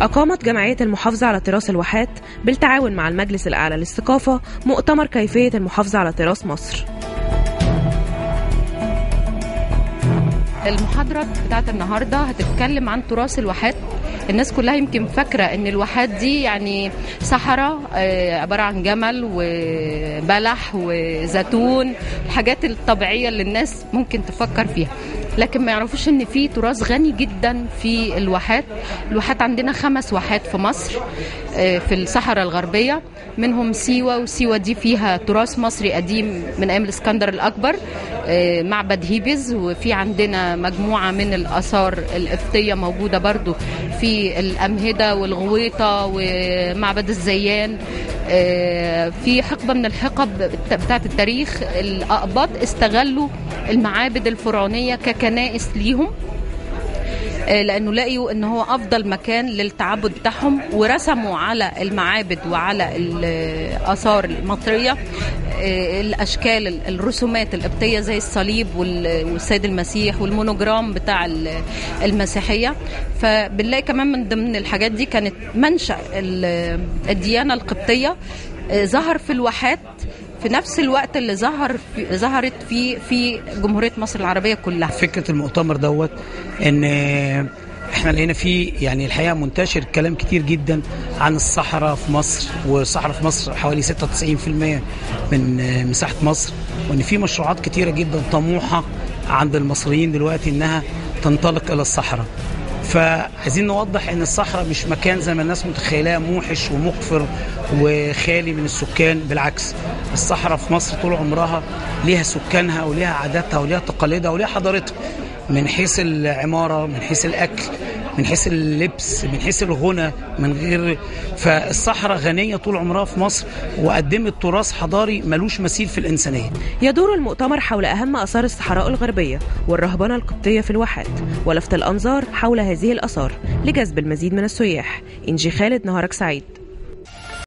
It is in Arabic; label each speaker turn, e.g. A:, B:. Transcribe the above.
A: أقامت جمعية المحافظة على تراث الواحات بالتعاون مع المجلس الأعلى للثقافة مؤتمر كيفية المحافظة على تراث مصر.
B: المحاضرة بتاعت النهاردة هتتكلم عن تراث الواحات الناس كلها يمكن فاكرة إن الواحات دي يعني صحراء آه، عبارة عن جمل وبلح وزيتون الحاجات الطبيعية اللي الناس ممكن تفكر فيها. لكن ما يعرفوش إن في تراث غني جدا في الواحات. الواحات عندنا خمس واحات في مصر آه، في الصحراء الغربية. منهم سيوة وسيوة دي فيها تراث مصري قديم من أيام الإسكندر الأكبر آه، معبد هيبز. وفي عندنا مجموعة من الآثار القبطية موجودة برضو في الأمهدة والغويطة ومعبد الزيان. آه، في حقبة من الحقب بتاعة التاريخ. الأقباط استغلوا المعابد الفرعونية ككنائس ليهم آه، لأنه لقيوا إن هو أفضل مكان للتعبد بتاعهم ورسموا على المعابد وعلى الآثار المصرية آه، الأشكال الرسومات القبطية زي الصليب وال- والسيد المسيح والمونوجرام بتاع ال- المسيحية. فبنلاقي كمان من ضمن الحاجات دي كانت منشأ ال- الديانة القبطية آه، ظهر في الواحات في نفس الوقت اللي ظهر في ظهرت فيه في جمهورية مصر العربية كلها.
C: فكرة المؤتمر دوت إن إحنا لقينا فيه يعني الحقيقة منتشر كلام كتير جدا عن الصحراء في مصر والصحراء في مصر حوالي 96% من مساحة مصر وإن في مشروعات كتيرة جدا طموحة عند المصريين دلوقتي إنها تنطلق إلى الصحراء. فعايزين نوضح إن الصحراء مش مكان زي ما الناس متخيلاه موحش ومقفر وخالي من السكان. بالعكس الصحراء في مصر طول عمرها ليها سكانها وليها عاداتها وليها تقاليدها وليها حضارتها. من حيث العمارة من حيث الأكل من حيث اللبس من حيث الغنى من غير. فالصحراء غنية طول عمرها في مصر وقدمت تراث حضاري ملوش مثيل في الإنسانية.
A: يدور المؤتمر حول أهم آثار الصحراء الغربية والرهبنة القبطية في الواحات ولفت الأنظار حول هذه الآثار لجذب المزيد من السياح. إنجي خالد نهارك سعيد.